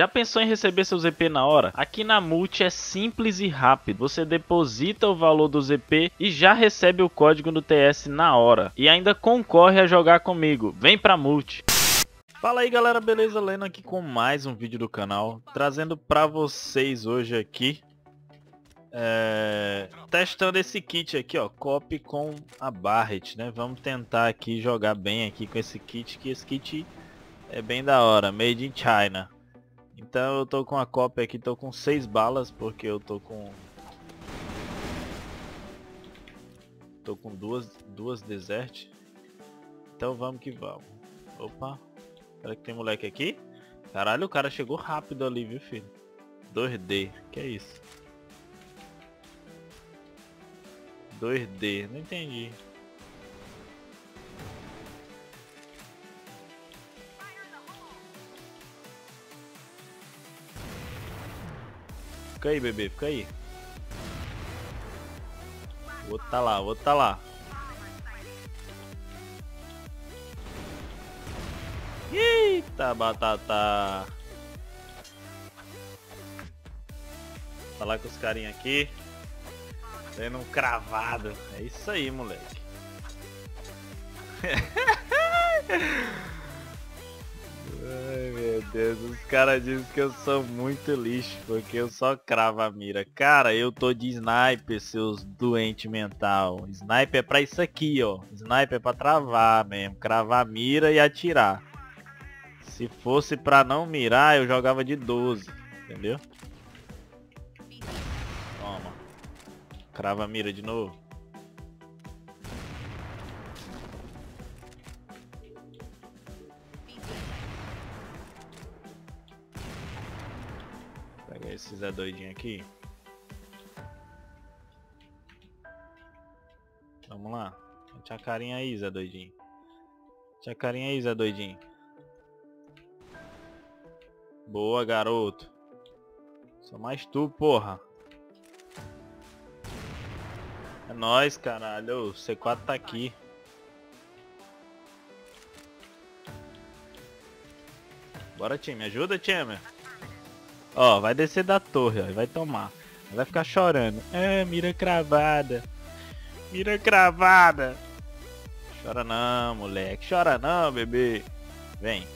Já pensou em receber seu ZP na hora? Aqui na Multi é simples e rápido. Você deposita o valor do ZP e já recebe o código do TS na hora. E ainda concorre a jogar comigo. Vem pra Multi! Fala aí galera, beleza? Lendo aqui com mais um vídeo do canal. Trazendo pra vocês hoje aqui é, testando esse kit aqui, ó, copy com a Barret, né? Vamos tentar aqui jogar bem aqui com esse kit, que esse kit é bem da hora, made in China. Então eu tô com a cópia aqui, tô com seis balas, porque eu tô com... Tô com duas, duas desert. Então vamos que vamos. Opa, será que tem moleque aqui? Caralho, o cara chegou rápido ali, viu filho? 2D, que é isso? 2D, não entendi. Fica aí, bebê, fica aí. O outro tá lá, o outro tá lá. Eita, batata. Falar com os carinha aqui. Tendo um cravado. É isso aí, moleque. Ai meu Deus, os caras dizem que eu sou muito lixo, porque eu só cravo a mira. Cara, eu tô de sniper, seus doente mental. Sniper é pra isso aqui, ó. Sniper é pra travar mesmo, cravar a mira e atirar. Se fosse pra não mirar, eu jogava de 12, entendeu? Toma. Crava a mira de novo. Esse Zé doidinho aqui. Vamos lá. Mete a carinha aí, Zé doidinho. Mete a carinha aí, Zé doidinho. Boa, garoto. Só mais tu, porra. É nóis, caralho. O C4 tá aqui. Bora, time. Ajuda, time. Ó, vai descer da torre, ó, vai tomar. Vai ficar chorando. É, mira cravada. Mira cravada. Chora não, moleque. Chora não, bebê. Vem.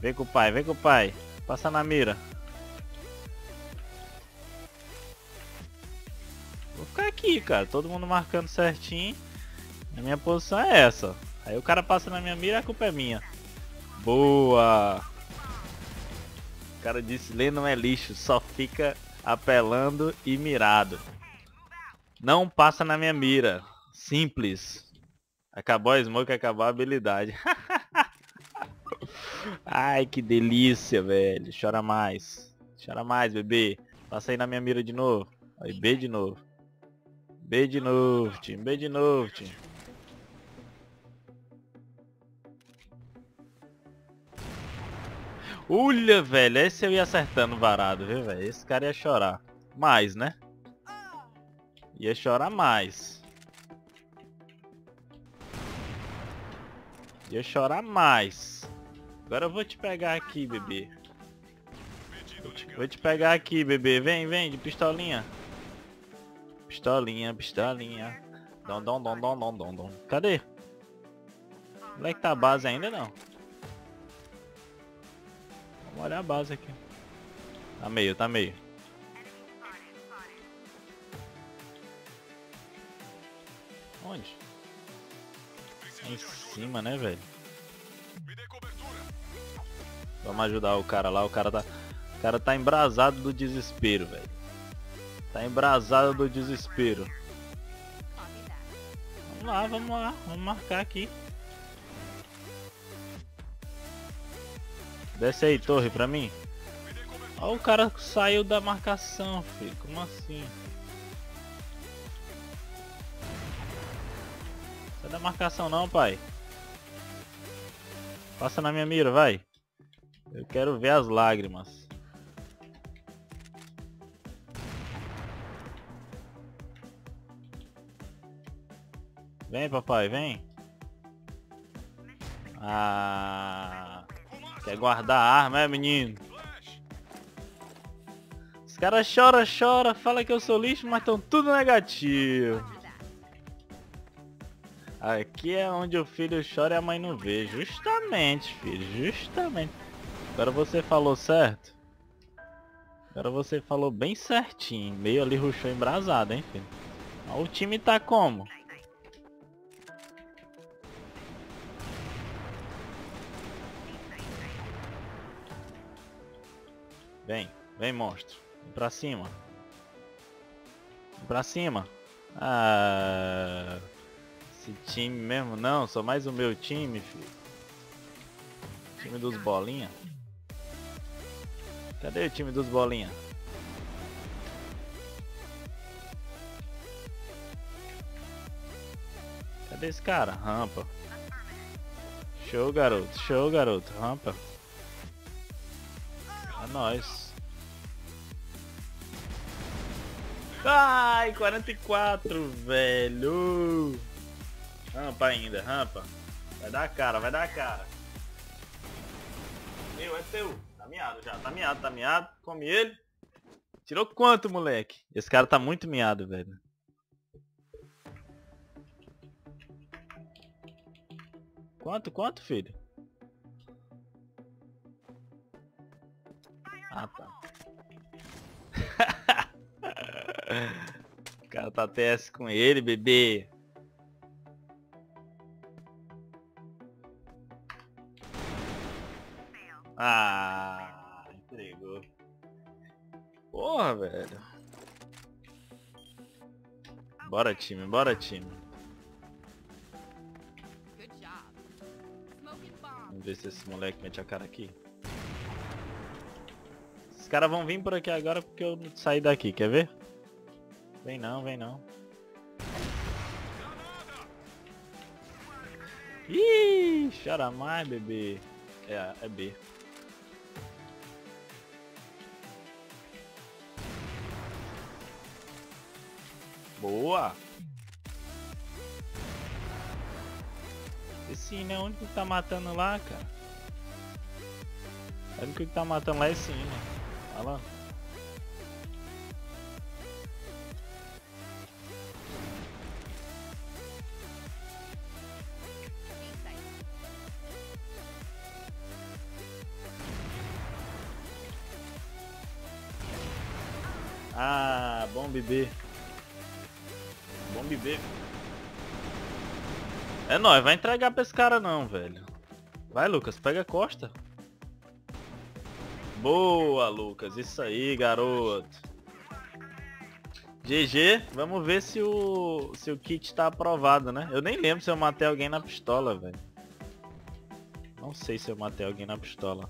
Vem com o pai, vem com o pai. Passa na mira. Vou ficar aqui, cara. Todo mundo marcando certinho. A minha posição é essa. Aí o cara passa na minha mira, a culpa é minha. Boa. O cara disse, Lê não é lixo, só fica apelando e mirado. Não passa na minha mira. Simples. Acabou a smoke, acabou a habilidade. Ai, que delícia, velho. Chora mais. Chora mais, bebê. Passa aí na minha mira de novo. Aí, B de novo. B de novo, time. B de novo, time. Ulha, velho. Esse eu ia acertando varado, viu, velho? Esse cara ia chorar. Mais, né? Ia chorar mais. Ia chorar mais. Agora eu vou te pegar aqui, bebê. Vou te, pegar aqui, bebê. Vem, vem, de pistolinha. Pistolinha, pistolinha. Dom, dom, dom, dom, dom, dom. Cadê? Moleque tá base ainda não. Vamos olhar a base aqui. Tá meio, tá meio. Onde? em cima, né, velho? Vamos ajudar o cara lá. O cara tá, o cara tá embrasado do desespero, velho. Tá embrasado do desespero. Vamos lá, vamos lá. Vamos marcar aqui. Desce aí, torre, pra mim. Ó, o cara saiu da marcação, filho. Como assim? Sai da marcação não, pai. Passa na minha mira, vai. Eu quero ver as lágrimas. Vem, papai, vem. Ah... Quer guardar a arma, é menino? caras chora, chora, fala que eu sou lixo, mas estão tudo negativo. Aqui é onde o filho chora e a mãe não vê. Justamente, filho, justamente. Agora você falou certo. Agora você falou bem certinho. Meio ali ruxou embrasado, hein, filho. O time tá como? Vem, vem monstro. Vem pra cima. Vem pra cima. Ah... Esse time mesmo não, só mais o meu time, filho. Time dos bolinha. Cadê o time dos bolinha? Cadê esse cara? Rampa. Show, garoto. Show, garoto. Rampa. Nóis. Ai, 44, velho. Rampa ainda, rampa. Vai dar a cara, vai dar a cara. Meu, é teu. Tá miado já, tá miado, tá miado. Come ele. Tirou quanto, moleque? Esse cara tá muito miado, velho. Quanto, quanto, filho? Ah, tá. o cara tá TS com ele, bebê. Ah, entregou. Porra, velho. Bora time, bora time. Vamos ver se esse moleque mete a cara aqui. Caras vão vir por aqui agora porque eu saí daqui, quer ver? Vem não, vem não. Ih, chora mais, bebê. É, é B. Boa! Esse né? O único que tá matando lá, cara. O único que tá matando lá é esse né? Lá. Ah, bom bebê. Bom bebê. É nóis, vai entregar pra esse cara não, velho. Vai, Lucas, pega a costa. Boa, Lucas. Isso aí, garoto. GG, vamos ver se o, se o kit tá aprovado, né? Eu nem lembro se eu matei alguém na pistola, velho. Não sei se eu matei alguém na pistola.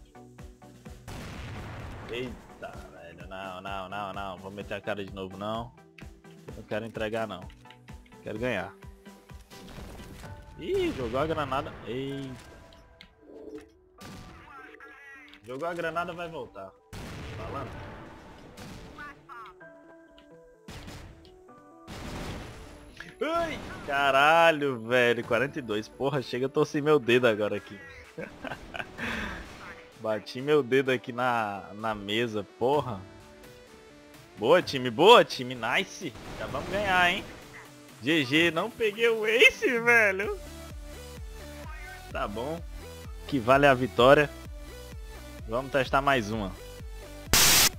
Eita, velho. Não, não, não, não. Vou meter a cara de novo, não. Não quero entregar, não. Quero ganhar. Ih, jogou a granada. Ei. Jogou a granada, vai voltar. Falando. Caralho, velho. 42. Porra, chega, eu torci meu dedo agora aqui. Bati meu dedo aqui na, na mesa, porra. Boa, time. Boa, time. Nice. Já vamos ganhar, hein. GG, não peguei o Ace, velho. Tá bom. Que vale a vitória. Vamos testar mais uma.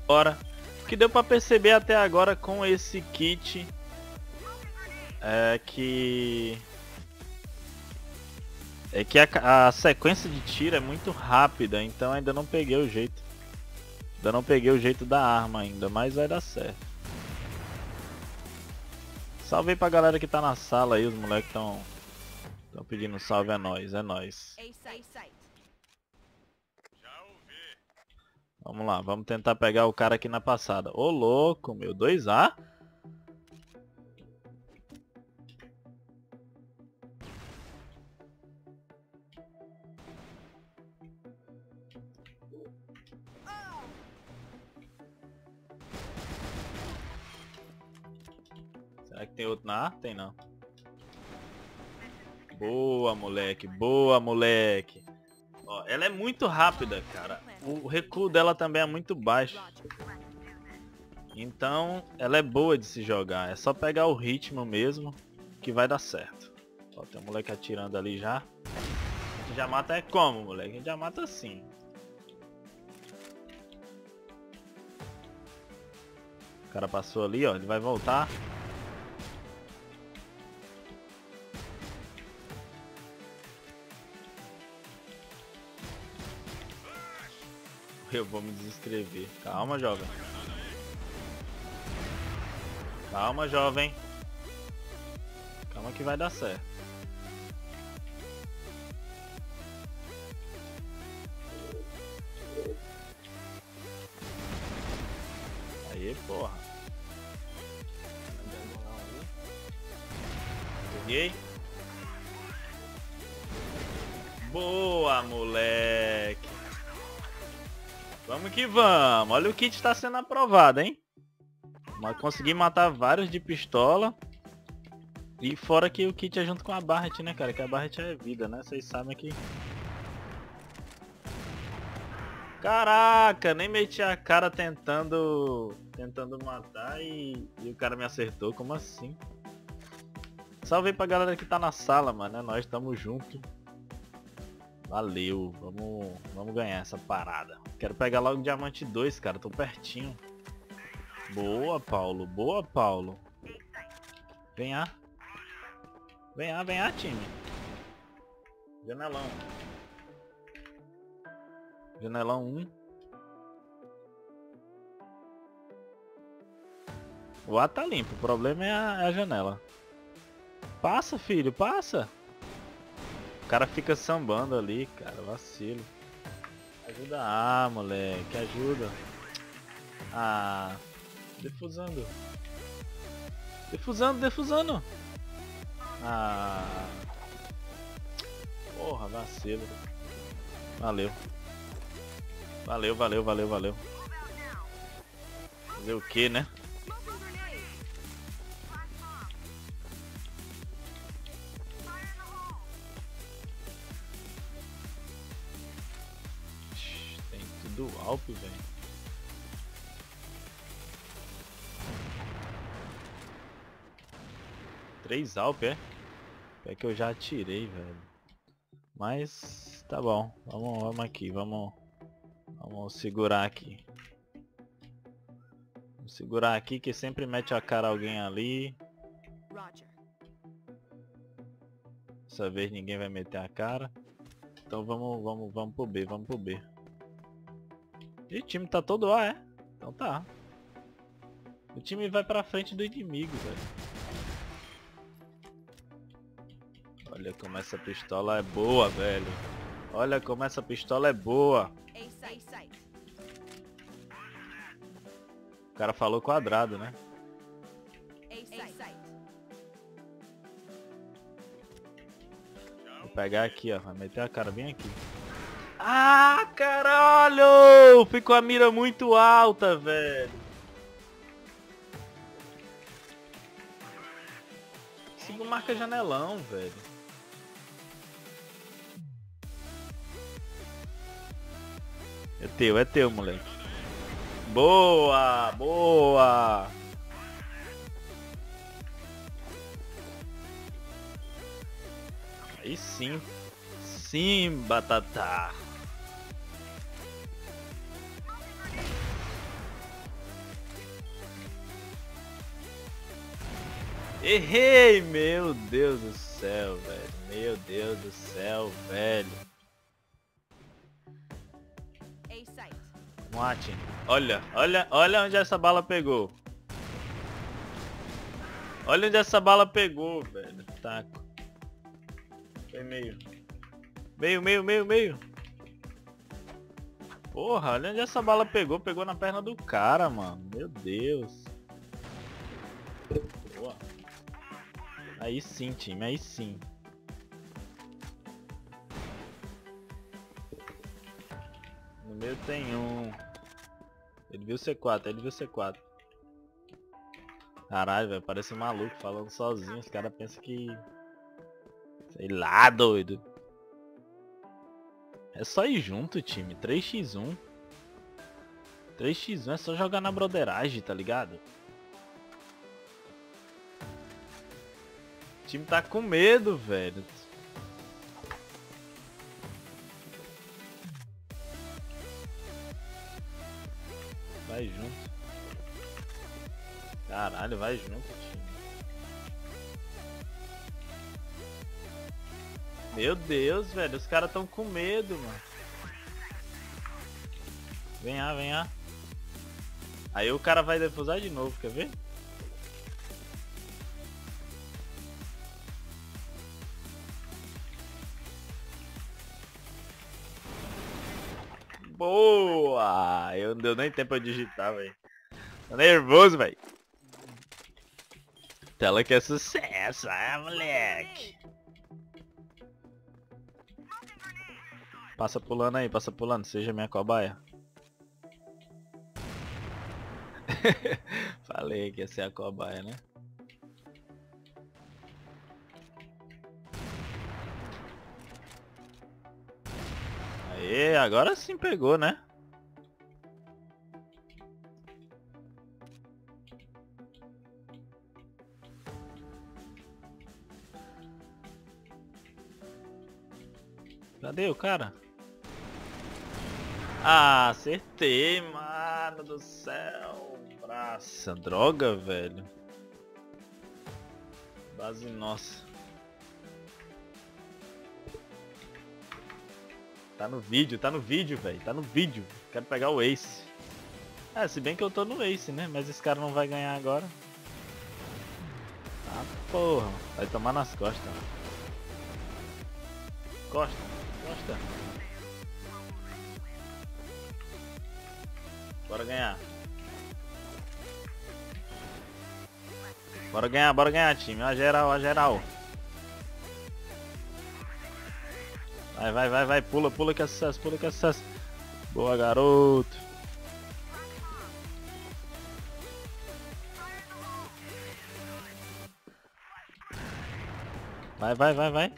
Bora. O que deu pra perceber até agora com esse kit é que é que a, a, sequência de tiro é muito rápida, então ainda não peguei o jeito. Ainda não peguei o jeito da arma ainda, mas vai dar certo. Salve aí pra galera que tá na sala aí, os moleques estão Estão pedindo salve a nós, é nós. Vamos lá, vamos tentar pegar o cara aqui na passada. Ô louco, meu, 2A? Será que tem outro na A? Tem não. Boa, moleque. Boa, moleque. Ó, ela é muito rápida, cara. O recuo dela também é muito baixo. Então, ela é boa de se jogar. É só pegar o ritmo mesmo que vai dar certo. Ó, tem um moleque atirando ali já. A gente já mata é como, moleque? A gente já mata assim. O cara passou ali, ó. Ele vai voltar. Eu vou me desescrever. Calma, jovem. Calma, jovem. Calma que vai dar certo. Aí, porra. Peguei. Que vamos. Olha o kit está sendo aprovado, hein? Mas consegui matar vários de pistola. E fora que o kit é junto com a Barret, né, cara? Que a Barret é vida, né? Vocês sabem que... Caraca, nem meti a cara tentando tentando matar e, e o cara me acertou. Como assim? Salve aí pra galera que tá na sala, mano. É nós, tamo junto. Valeu, vamos, vamos ganhar essa parada. Quero pegar logo diamante 2, cara. Tô pertinho. Boa, Paulo. Boa, Paulo. Á, vem á, time. Janelão. Janelão 1. O A tá limpo, o problema é a, é a janela. Passa, filho, passa. Cara fica sambando ali, cara, vacilo. Ajuda A, moleque, ajuda. Ah, defusando. Defusando, defusando. Ah. Porra, vacilo. Valeu. Valeu, valeu, valeu, valeu. Fazer o que, né? Tudo Alp, velho. Três Alp, é? É que eu já atirei, velho. Mas tá bom. Vamos, vamos aqui, vamos Vamos segurar aqui. Vamos segurar aqui que sempre mete a cara alguém ali. Dessa vez ninguém vai meter a cara. Então vamos, vamos, vamos pro B, vamos pro B. E o time tá todo A, é? Então tá. O time vai pra frente do inimigo, velho. Olha como essa pistola é boa, velho. Olha como essa pistola é boa. O cara falou quadrado, né? Vou pegar aqui, ó. Vai meter a cara bem aqui. Ah, caralho! Ficou a mira muito alta, velho. Sigo marca janelão, velho. É teu, é teu, moleque. Boa, boa. Aí sim. Sim, batata. Errei, meu Deus do céu, velho. Meu Deus do céu, velho. Mate. Olha, olha, olha onde essa bala pegou. Olha onde essa bala pegou, velho. Taco. Foi meio. Meio, meio, meio, meio. Porra, olha onde essa bala pegou. Pegou na perna do cara, mano. Meu Deus. Aí sim, time. Aí sim. No meio tem um. Ele viu C4, ele viu C4. Caralho, velho, parece um maluco falando sozinho. Os caras pensam que... Sei lá, doido. É só ir junto, time. 3x1. 3x1 é só jogar na broderagem, tá ligado? Time tá com medo, velho. Vai junto. Caralho, vai junto, time. Meu Deus, velho. Os caras tão com medo, mano. Vem lá, vem lá. Aí o cara vai defusar de novo, quer ver? Boa! Eu não deu nem tempo de digitar, velho. Nervoso, velho. Tela que é sucesso, ah, moleque. Passa pulando aí, passa pulando, seja minha cobaia. Falei que ia ser a cobaia, né? Aê, agora sim pegou, né? Cadê o cara? Ah, acertei, mano do céu. Nossa, droga, velho. Base nossa. Tá no vídeo, tá no vídeo, velho. Tá no vídeo. Quero pegar o Ace. É, se bem que eu tô no Ace, né? Mas esse cara não vai ganhar agora. Ah, porra. Vai tomar nas costas. Costa, costa. Bora ganhar. Bora ganhar, bora ganhar, time. A geral, a geral. Vai, vai, vai, vai. Pula, pula que é pula que é. Boa, garoto. Vai, vai, vai, vai.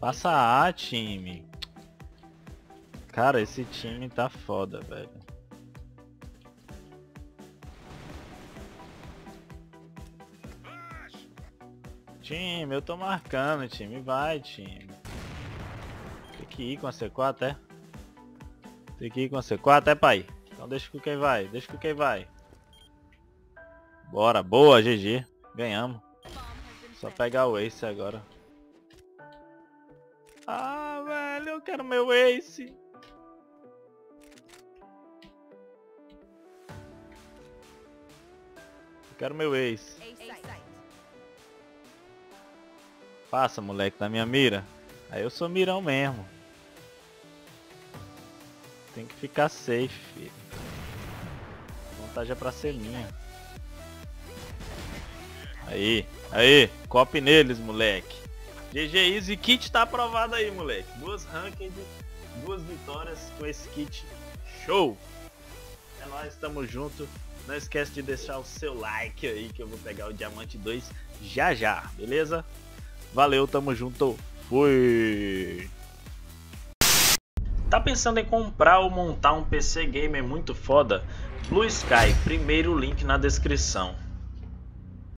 Passa A, time. Cara, esse time tá foda, velho. Time, eu tô marcando, time. Vai, time. Tem que ir com a C4, é? Tem que ir com a C4, é, pai? Então deixa com quem vai, deixa com quem vai. Bora, boa, GG. Ganhamos. Só pegar o Ace agora. Ah, velho, eu quero meu Ace. Quero meu ex. Passa, moleque, na minha mira. Aí eu sou mirão mesmo. Tem que ficar safe, filho. A vontade é pra ser minha. Aí, aí, copy neles, moleque. GG Easy Kit tá aprovado aí, moleque. Duas ranked, duas vitórias com esse kit. Show! É nóis, tamo junto. Não esquece de deixar o seu like aí que eu vou pegar o Diamante 2 já já, beleza? Valeu, tamo junto, fui! Tá pensando em comprar ou montar um PC gamer muito foda? Blue Sky, primeiro link na descrição.